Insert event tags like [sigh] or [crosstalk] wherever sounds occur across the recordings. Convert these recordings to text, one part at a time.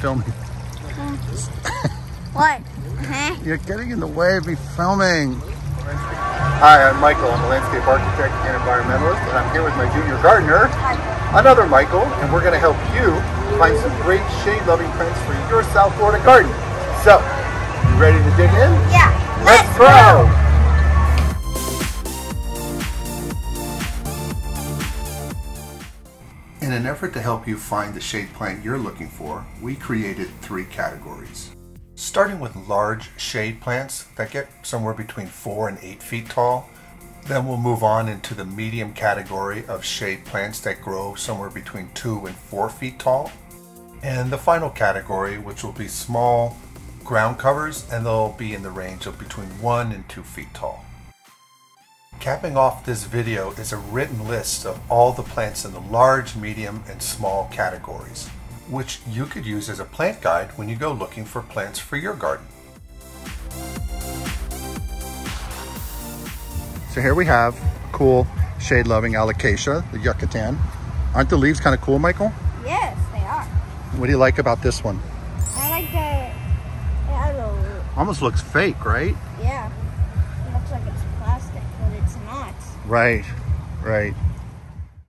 filming. What? Huh? You're getting in the way of me filming. Hi, I'm Michael. I'm a landscape architect and environmentalist, and I'm here with my junior gardener, another Michael, and we're going to help you find some great shade-loving plants for your South Florida garden. So, you ready to dig in? Yeah. Let's grow! In an effort to help you find the shade plant you're looking for, we created three categories. Starting with large shade plants that get somewhere between 4 and 8 feet tall, then we'll move on into the medium category of shade plants that grow somewhere between 2 and 4 feet tall, and the final category which will be small ground covers and they'll be in the range of between 1 and 2 feet tall. Capping off this video is a written list of all the plants in the large, medium, and small categories, which you could use as a plant guide when you go looking for plants for your garden. So here we have a cool shade-loving alocasia, the yucatan. Aren't the leaves kind of cool, Michael? Yes, they are. What do you like about this one? I like the. I don't know. Almost looks fake, right? Yeah. Right, right.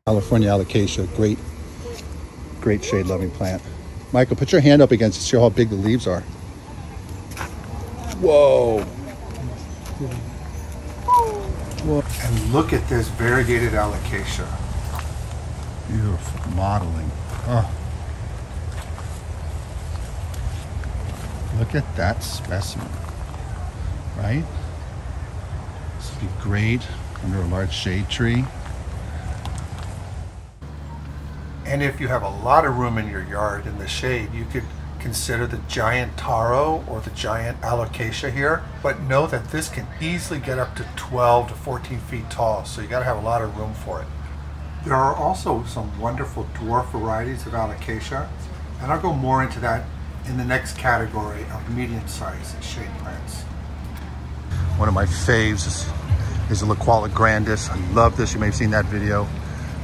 Calidora alocasia, great, great shade loving plant. Michael, put your hand up against it, to show how big the leaves are. Whoa. Whoa. And look at this variegated alocasia. Beautiful modeling. Oh. Look at that specimen, right? This would be great under a large shade tree. And if you have a lot of room in your yard in the shade, you could consider the giant taro or the giant alocasia here. But know that this can easily get up to 12 to 14 feet tall, so you gotta have a lot of room for it. There are also some wonderful dwarf varieties of alocasia, and I'll go more into that in the next category of medium-sized shade plants. One of my faves is, is the Licuala grandis. I love this. You may have seen that video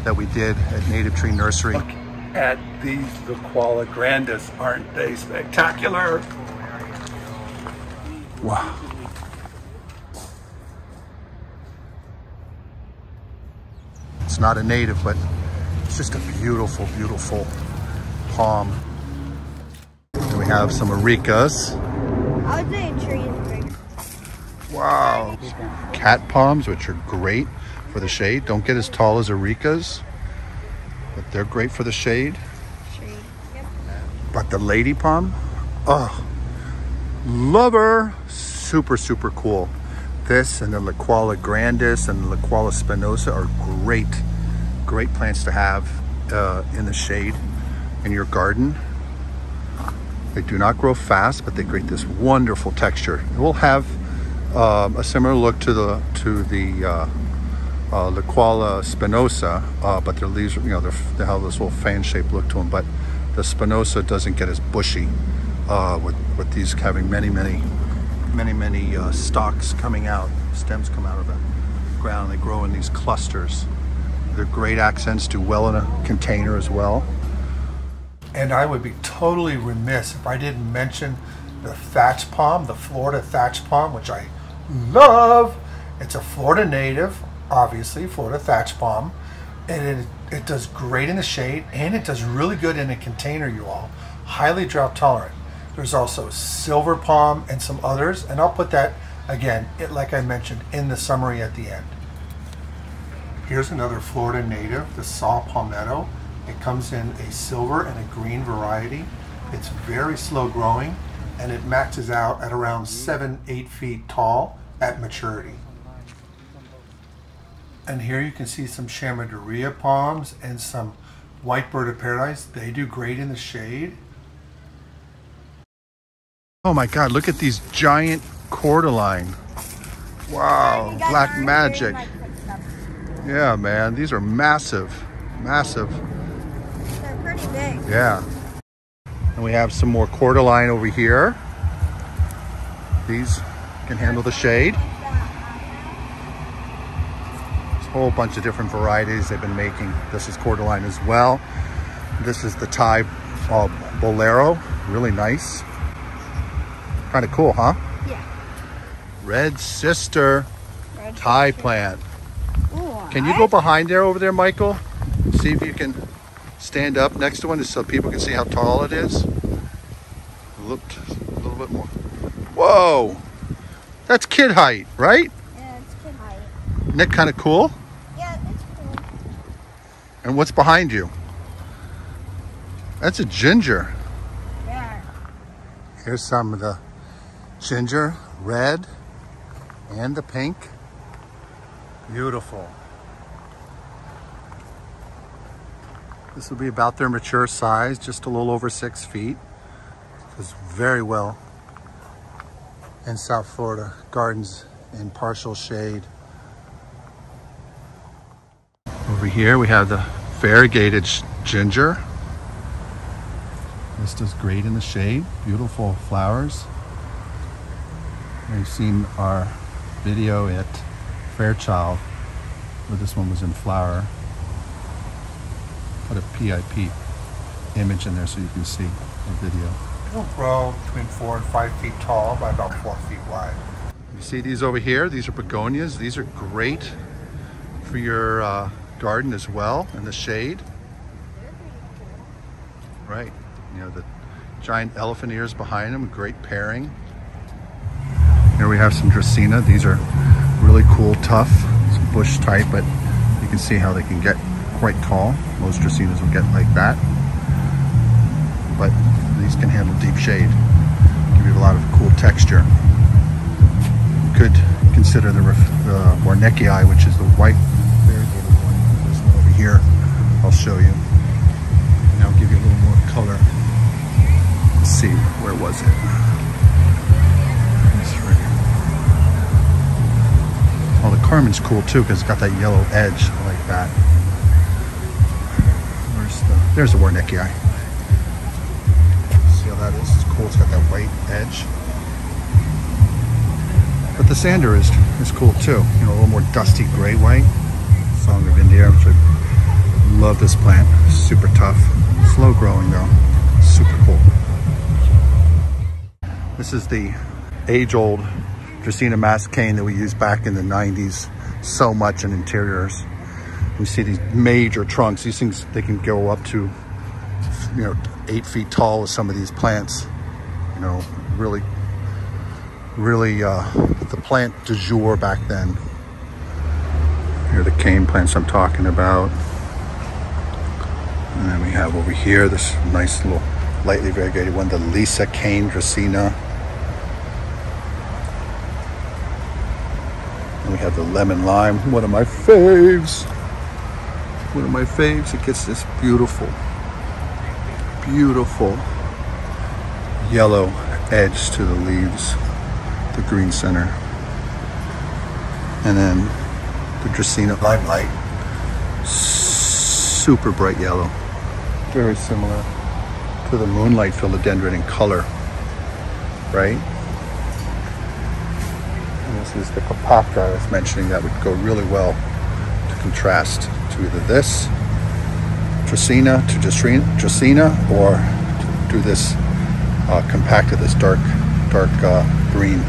that we did at Native Tree Nursery. Look at these Licuala grandis. Aren't they spectacular? Wow. It's not a native, but it's just a beautiful, beautiful palm. And we have some arecas. I would say a tree is bigger. Wow. Cat palms, which are great for the shade. Don't get as tall as arecas, but they're great for the shade. But the lady palm, oh, love her. Super, super cool. This and the Licuala grandis and the Licuala spinosa are great, great plants to have uh, in the shade in your garden. They do not grow fast, but they create this wonderful texture. It will have um, a similar look to the to the uh, uh, spinosa, uh, but their leaves, you know, they have this little fan-shaped look to them. But the spinosa doesn't get as bushy uh, with with these having many, many, many, many uh, stalks coming out, stems come out of the ground. They grow in these clusters. They're great accents, do well in a container as well. And I would be totally remiss if I didn't mention the thatch palm, the Florida thatch palm, which I love. It's a Florida native, obviously, Florida thatch palm. And it, it does great in the shade and it does really good in a container, you all. Highly drought tolerant. There's also silver palm and some others, and I'll put that again, it, like I mentioned, in the summary at the end. Here's another Florida native, the saw palmetto. It comes in a silver and a green variety. It's very slow growing and it maxes out at around seven, eight feet tall at maturity. And here you can see some chamaedorea palms and some white bird of paradise. They do great in the shade. Oh my God, look at these giant cordyline. Wow, black magic. hearing my footsteps. Yeah, man, these are massive, massive. They're pretty big. Yeah. And we have some more cordyline over here. These can handle the shade. There's a whole bunch of different varieties they've been making. This is cordyline as well. This is the Thai uh, Bolero. really nice. Kind of cool, huh? Yeah. Red Sister Red Thai sister. plant. Ooh, Can you I- go behind there over there, Michael? See if you can stand up next to one so people can see how tall it is. Look a little bit more. Whoa! That's kid height, right? Yeah, it's kid height. Isn't that kind of cool? Yeah, it's cool. And what's behind you? That's a ginger. Yeah. Here's some of the ginger, red, and the pink. Beautiful. This will be about their mature size, just a little over six feet. Does very well in South Florida. Gardens in partial shade. Over here we have the variegated ginger. This does great in the shade. Beautiful flowers. You've seen our video at Fairchild where this one was in flower. Put a PIP image in there so you can see the video. It'll grow between four and five feet tall by about four feet wide. You see these over here? These are begonias. These are great for your uh, garden as well in the shade. Right. You know, the giant elephant ears behind them, great pairing. Here we have some Dracaena. These are really cool, tough. It's bush type, but you can see how they can get quite tall. Most dracaenas will get like that. But these can handle deep shade. Give you a lot of cool texture could consider the, the Warneckii, which is the white variegated one. There's one over here. I'll show you. And I'll give you a little more color. Let's see, where was it? Right. Oh, the Carmen's cool too because it's got that yellow edge. Like that. There's the Warneckii. See how that is? It's cool. It's got that white edge. But the sander is is cool too. You know, a little more dusty gray white. Song of India, which I love this plant. Super tough. Slow growing though. Super cool. This is the age-old Dracaena mascane that we used back in the 90s so much in interiors. We see these major trunks. These things, they can go up to, you know, eight feet tall with some of these plants. You know, really really uh, the plant du jour back then. Here are the cane plants I'm talking about. And then we have over here this nice little lightly variegated one, the Lisa cane Dracaena. And we have the lemon lime, one of my faves. One of my faves. It gets this beautiful, beautiful yellow edge to the leaves the green center. And then the Dracaena Limelight, super bright yellow, very similar to the Moonlight Philodendron in color, right? And this is the compacta I was mentioning that would go really well to contrast to either this Dracaena to Dracaena, or do this uh, compacted, this dark, dark uh, green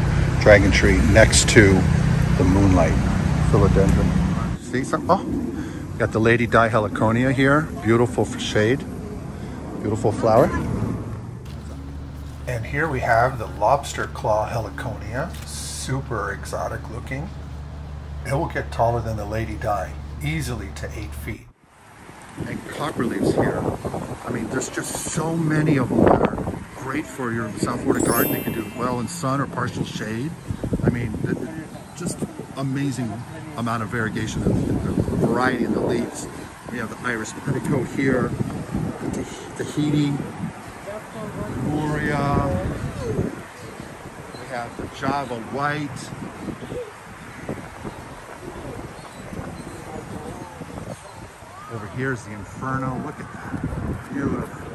dragon tree next to the moonlight philodendron. See some? Oh, got the lady di heliconia here. Beautiful shade. Beautiful flower. And here we have the lobster claw heliconia, super exotic looking. It will get taller than the lady di, easily to eight feet. And copper leaves here. I mean, there's just so many of them that are great for your South Florida garden. They can do well in sun or partial shade. I mean, just amazing amount of variegation and the variety in the leaves. We have the iris petticoat here, the Tah- Tahiti, Gloria. We have the Java white. Over here is the Inferno. Look at that. Beautiful.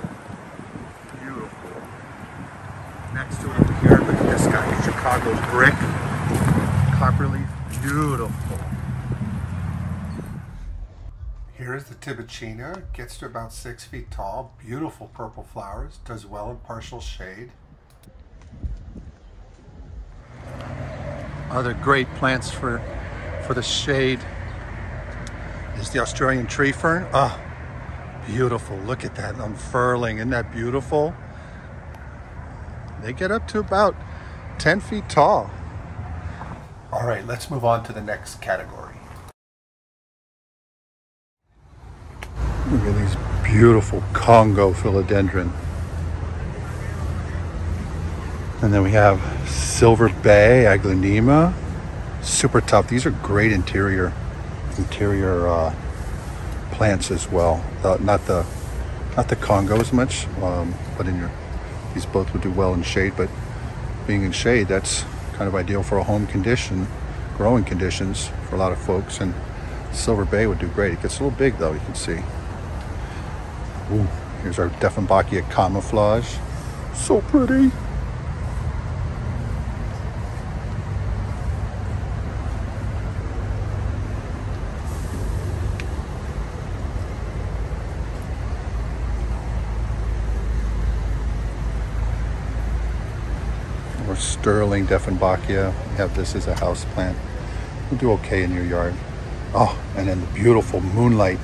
Beautiful. Next to it over here, look at this guy. Chicago brick. Copperleaf. Beautiful. Here's the Tibouchina. Gets to about six feet tall. Beautiful purple flowers. Does well in partial shade. Other great plants for for the shade the Australian tree fern. Ah, beautiful. Look at that unfurling. Isn't that beautiful? They get up to about 10 feet tall. All right, let's move on to the next category. Look at these beautiful Congo philodendron. And then we have Silver Bay Aglaonema. Super tough. These are great interior interior uh, plants as well. Uh, not the not the Congo as much, um, but in your these both would do well in shade. But being in shade, that's kind of ideal for a home condition, growing conditions for a lot of folks. And Silver Bay would do great. It gets a little big though, you can see. Ooh, here's our Dieffenbachia camouflage. So pretty. Or Sterling Dieffenbachia. We have this as a house plant. Will do okay in your yard. Oh, and then the beautiful moonlight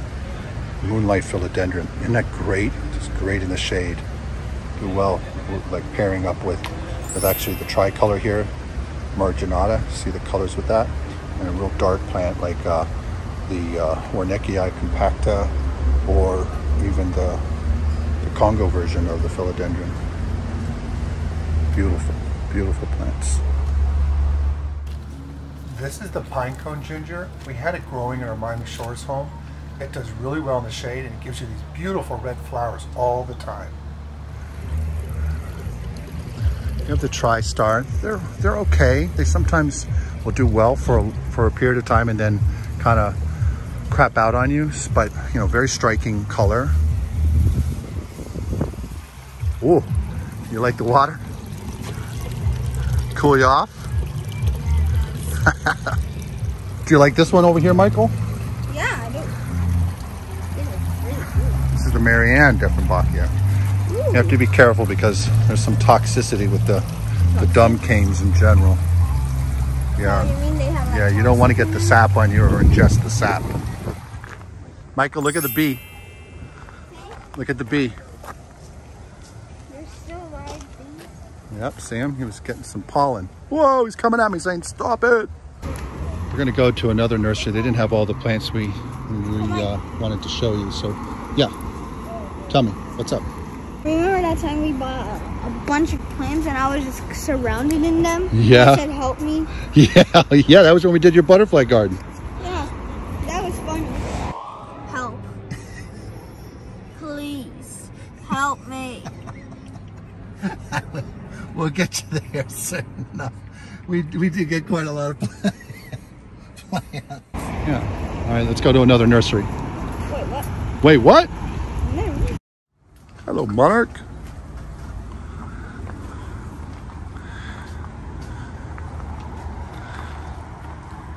moonlight philodendron. Isn't that great? Just great in the shade. Do well, like pairing up with, with actually the tricolor here, marginata. See the colors with that? And a real dark plant like uh, the uh, compacta or even the, the Congo version of the philodendron. Beautiful, beautiful plants. This is the pinecone ginger. We had it growing in our Miami Shores home. It does really well in the shade and it gives you these beautiful red flowers all the time. You have the TriStar. They're they're okay. They sometimes will do well for a, for a period of time and then kind of crap out on you. But you know, very striking color. Ooh, you like the water? Cool you off? [laughs] do you like this one over here, Michael? Yeah, I do. This is really cool. This is the Marianne Dieffenbachia. You have to be careful because there's some toxicity with the, the dumb canes in general. Yeah. Oh, you mean they have Yeah, you don't want to get the sap on you or ingest the sap. Michael, look at the bee. Look at the bee. Yep, see him? He was getting some pollen. Whoa, he's coming at me saying, stop it. We're gonna go to another nursery. They didn't have all the plants we, we uh, wanted to show you. So, yeah. Tell me, what's up? Remember that time we bought a, a bunch of plants and I was just surrounded in them? Yeah. I said, help me. [laughs] Yeah, yeah, that was when we did your butterfly garden. We'll get you there [laughs] soon enough. We, we did get quite a lot of [laughs] plants. Yeah. All right, let's go to another nursery. Wait, what? Wait, what? No. Hello, Monarch.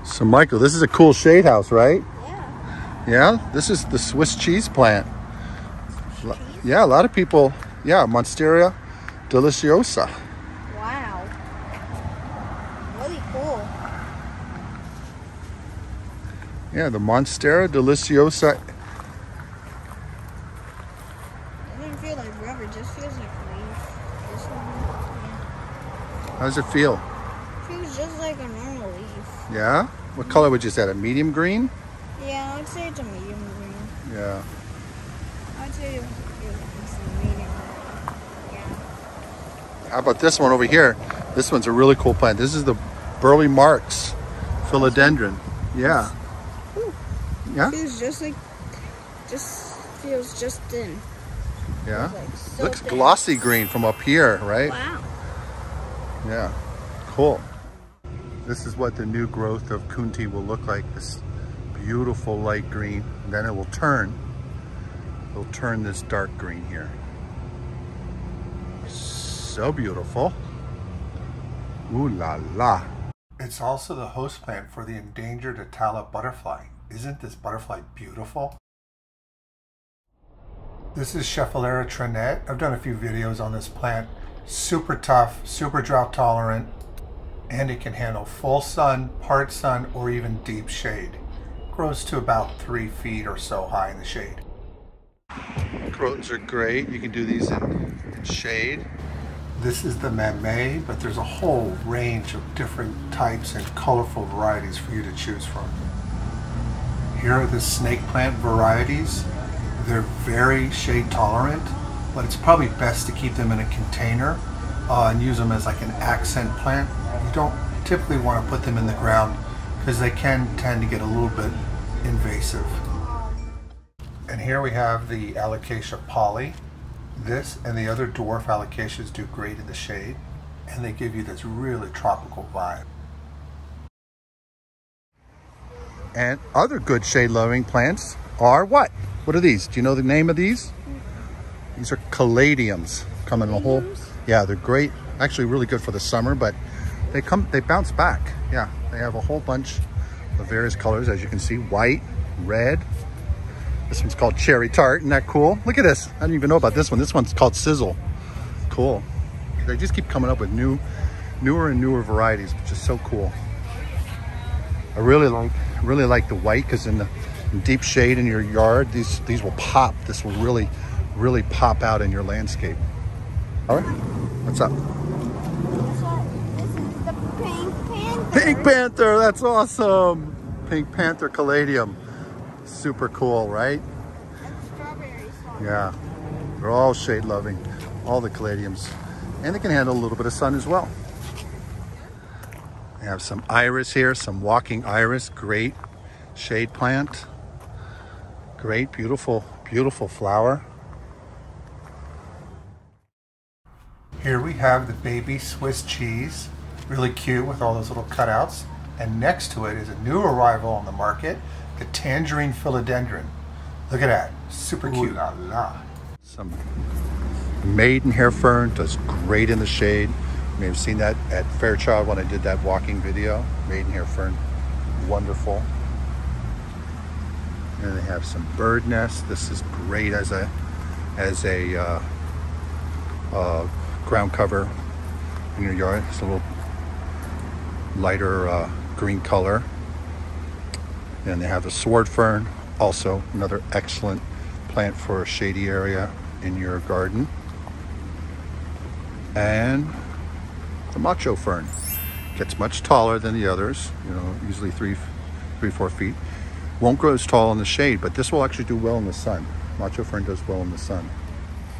So, Michael, this is a cool shade house, right? Yeah. Yeah, this is the Swiss cheese plant. Lo- Yeah, a lot of people, yeah, Monstera deliciosa. Wow. Really cool. Yeah, the Monstera deliciosa. Doesn't feel like rubber, it just feels like leaf. This one, yeah. How does it feel? It Feels just like a normal leaf. Yeah? What color would you say? A medium green? Yeah, I would say it's a medium green. Yeah. I would say it's a medium. Yeah. How about this one over here? This one's a really cool plant. This is the Burle Marx philodendron. Yeah. Yeah? Feels just like, just feels just thin. Yeah. Like so Looks thin. glossy green from up here, right? Wow. Yeah. Cool. This is what the new growth of coontie will look like. This beautiful light green. And then it will turn. It'll turn this dark green here. So beautiful. Ooh la la. It's also the host plant for the endangered Atala butterfly. Isn't this butterfly beautiful? This is Schefflera Trinette. I've done a few videos on this plant. Super tough, super drought tolerant, and it can handle full sun, part sun, or even deep shade. Grows to about three feet or so high in the shade. Crotons are great. You can do these in, in shade. This is the Mamey, but there's a whole range of different types and colorful varieties for you to choose from. Here are the snake plant varieties. They're very shade tolerant, but it's probably best to keep them in a container uh, and use them as like an accent plant. You don't typically want to put them in the ground because they can tend to get a little bit invasive. And here we have the Alocasia Polly. This and the other dwarf alocasias do great in the shade, and they give you this really tropical vibe. And other good shade loving plants are what? What are these? Do you know the name of these? These are caladiums. Come in a whole, yeah, they're great. Actually really good for the summer, but they come, they bounce back. Yeah, they have a whole bunch of various colors, as you can see, white, red. This one's called cherry tart. Isn't that cool? Look at this. I didn't even know about this one. This one's called sizzle. Cool. They just keep coming up with new, newer and newer varieties, which is so cool. I really like really like the white because in the deep shade in your yard, these these will pop. This will really, really pop out in your landscape. All right, what's up? Pink panther. That's awesome. Pink Panther Caladium. Super cool, right? Yeah, they're all shade loving, all the caladiums. And they can handle a little bit of sun as well. We have some iris here, some walking iris, great shade plant. Great, beautiful, beautiful flower. Here we have the baby Swiss cheese, really cute with all those little cutouts. And next to it is a new arrival on the market, the tangerine philodendron. Look at that, super cute. Ooh la la. Some maidenhair fern does great in the shade. You may have seen that at Fairchild when I did that walking video. Maidenhair fern, wonderful. And they have some bird nests. This is great as a as a uh, uh, ground cover in your yard. It's a little lighter uh, green color. And they have the sword fern, also another excellent plant for a shady area in your garden. And the macho fern gets much taller than the others, you know, usually three, three, four feet. Won't grow as tall in the shade, but this will actually do well in the sun. Macho fern does well in the sun.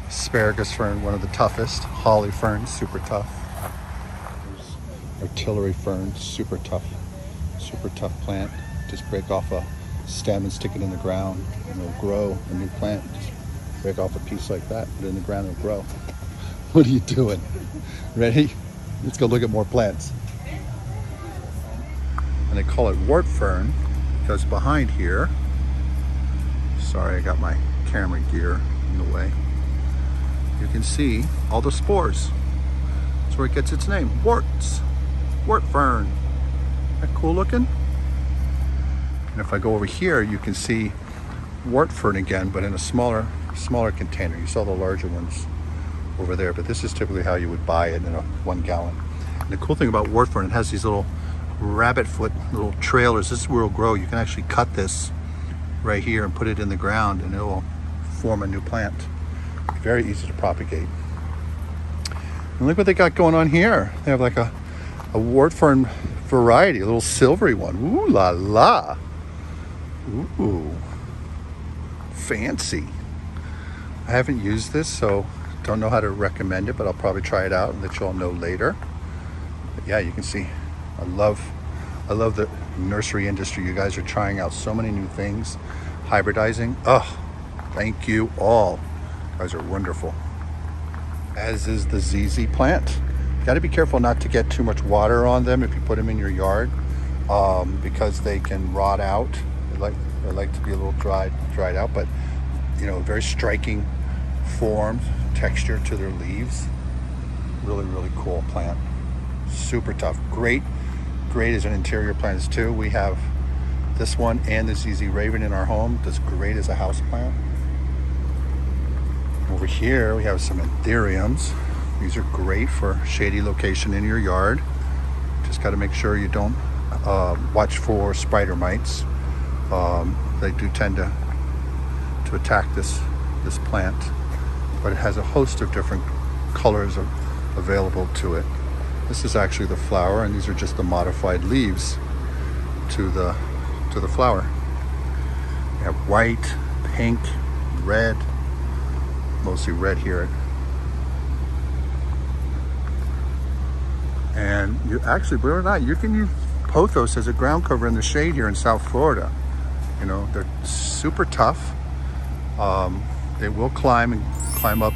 Asparagus fern, one of the toughest. Holly fern, super tough. Artillery fern, super tough, super tough plant. Just break off a stem and stick it in the ground and it'll grow a new plant. Just break off a piece like that, put it in the ground, it'll grow. [laughs] What are you doing? Ready? Let's go look at more plants. And they call it wart fern because behind here, sorry, I got my camera gear in the way. You can see all the spores. That's where it gets its name, warts, wart fern. Isn't that cool looking? And if I go over here, you can see wart fern again, but in a smaller, smaller container. You saw the larger ones over there, but this is typically how you would buy it in a one gallon. And the cool thing about wart fern, it has these little rabbit foot little trailers. This is where it'll grow. You can actually cut this right here and put it in the ground and it will form a new plant. Very easy to propagate. And look what they got going on here. They have like a, a wart fern variety, a little silvery one. Ooh la la. Ooh, fancy. I haven't used this, so don't know how to recommend it, but I'll probably try it out and let you all know later. But yeah, you can see, I love, I love the nursery industry. You guys are trying out so many new things, hybridizing. Oh, thank you all. You guys are wonderful. As is the ZZ plant. You Got to be careful not to get too much water on them if you put them in your yard, um, because they can rot out. They like they like to be a little dried dried out, but you know, very striking form, texture to their leaves. Really, really cool plant. Super tough. Great, great as an interior plant too. We have this one and the ZZ Raven in our home. Does great as a house plant. Over here, we have some anthuriums. These are great for shady location in your yard. Just got to make sure you don't uh, watch for spider mites. Um, they do tend to to attack this this plant, but it has a host of different colors of, available to it. This is actually the flower, and these are just the modified leaves to the to the flower. We have white, pink, red, mostly red here. And you actually, believe it or not, you can use pothos as a ground cover in the shade here in South Florida. You know, they're super tough. Um, they will climb and climb up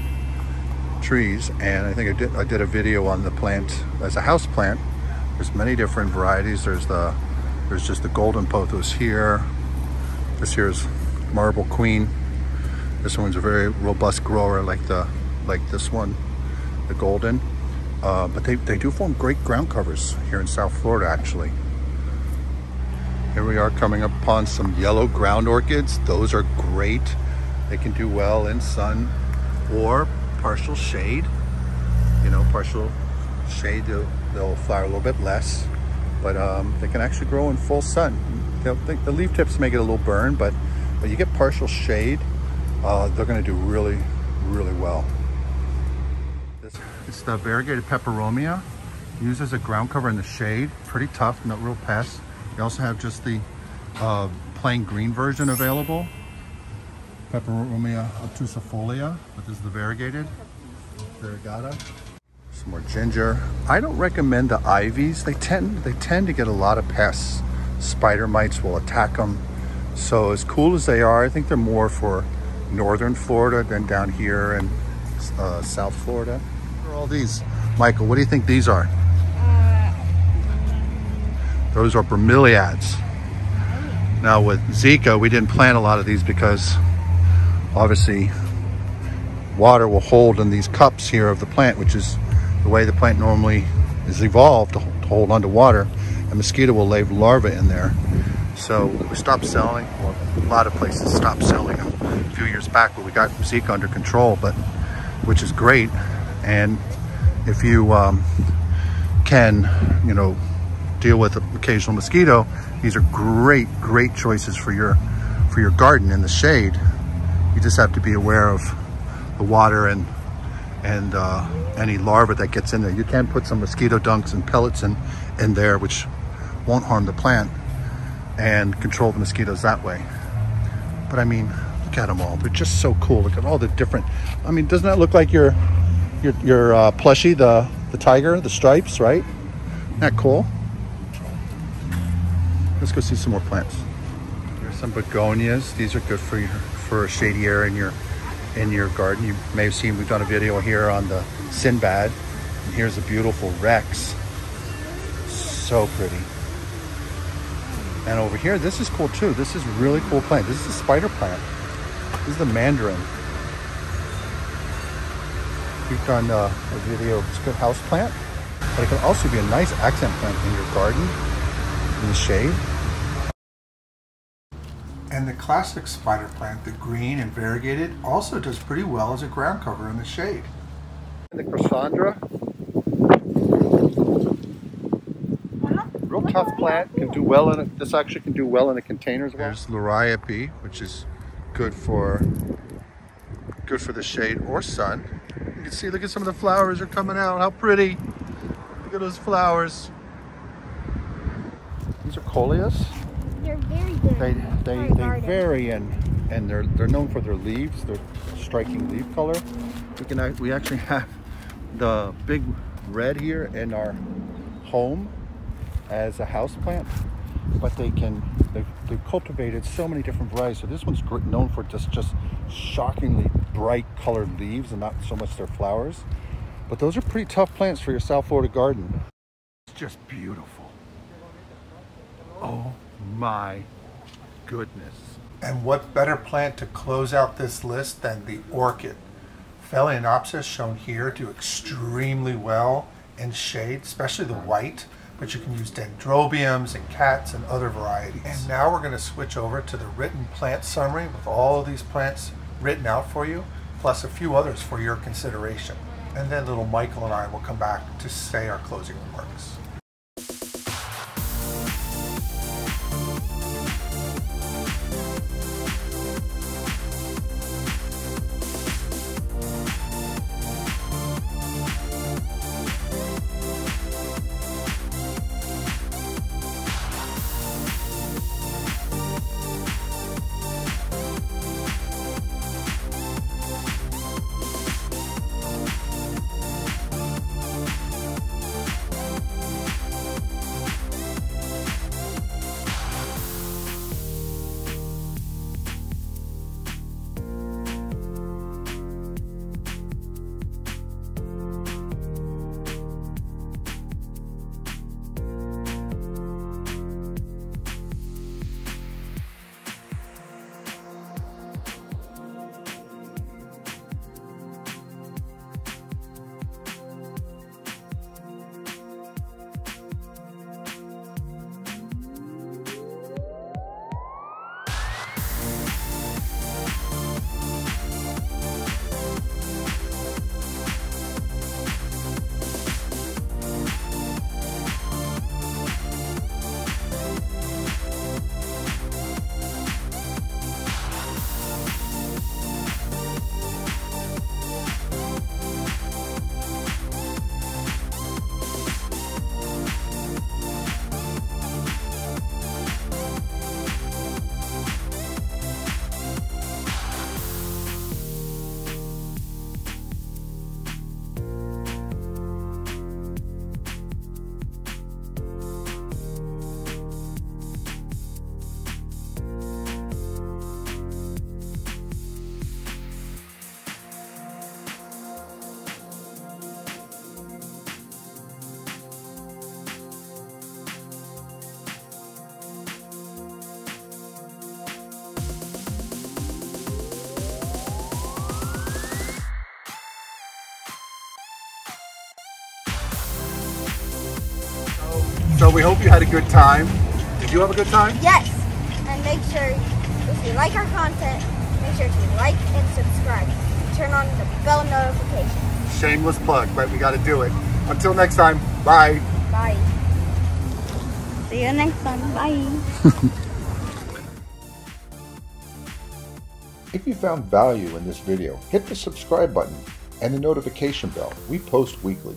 trees. And I think I did, I did a video on the plant as a house plant. There's many different varieties. There's the, there's just the golden pothos here. This here is marble queen. This one's a very robust grower like the, like this one, the golden. Uh, but they, they do form great ground covers here in South Florida, actually. Here we are coming upon some yellow ground orchids. Those are great. They can do well in sun or partial shade. You know, partial shade, they'll, they'll flower a little bit less, but um, they can actually grow in full sun. The, leaf tips may get a little burn, but, but you get partial shade, uh, they're gonna do really, really well. This, It's the variegated peperomia, used as a ground cover in the shade. Pretty tough, not real pests. We also have just the uh, plain green version available. Peperomia obtusifolia, but this is the variegated, variegata. Some more ginger. I don't recommend the ivies. They tend, they tend to get a lot of pests. Spider mites will attack them. So as cool as they are, I think they're more for northern Florida than down here in uh, South Florida. What are all these? Michael, what do you think these are? Those are bromeliads. Now with Zika, we didn't plant a lot of these because obviously water will hold in these cups here of the plant, which is the way the plant normally is evolved to hold onto water. A mosquito will lay larvae in there. So we stopped selling, well, a lot of places stopped selling them a few years back, but we got Zika under control, but which is great. And if you um, can, you know, deal with an occasional mosquito, these are great, great choices for your for your garden in the shade. You just have to be aware of the water and and uh, any larva that gets in there. You can put some mosquito dunks and pellets in, in there, which won't harm the plant and control the mosquitoes that way. But I mean, look at them all. They're just so cool. Look at all the different, I mean, doesn't that look like your, your, your uh, plushie, the, the tiger, the stripes, right? Isn't that cool? Let's go see some more plants. Here's some begonias. These are good for your, for a shady area in your, in your garden. You may have seen, we've done a video here on the Sinbad. And here's a beautiful Rex. So pretty. And over here, this is cool too. This is really cool plant. This is a spider plant. This is the mandarin. We've done uh, a video, it's a good house plant, but it can also be a nice accent plant in your garden, in the shade. And the classic spider plant, the green and variegated, also does pretty well as a ground cover in the shade. And the Crossandra. Real tough plant, can do well in it. This actually can do well in a container as well. There's Liriope, which is good for good for the shade or sun. You can see, look at some of the flowers are coming out. How pretty. Look at those flowers. These are coleus. They're very good. They they they garden. vary and and they're they're known for their leaves, their striking leaf color. We can we actually [laughs] have the big red here in our home as a house plant, but they can they've, they've cultivated so many different varieties. So this one's known for just just shockingly bright colored leaves and not so much their flowers. But those are pretty tough plants for your South Florida garden. It's just beautiful. My goodness. And what better plant to close out this list than the orchid? Phalaenopsis, shown here, do extremely well in shade, especially the white, but you can use dendrobiums and cats and other varieties. And now we're going to switch over to the written plant summary with all of these plants written out for you. plus a few others for your consideration. And then little Michael and I will come back to say our closing remarks. So we hope you had a good time. Did you have a good time? Yes. And make sure if you like our content, make sure to like and subscribe. Turn on the bell notification. Shameless plug, but we got to do it. Until next time, bye. Bye. See you next time. Bye. [laughs] If you found value in this video, hit the subscribe button and the notification bell. We post weekly.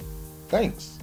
Thanks.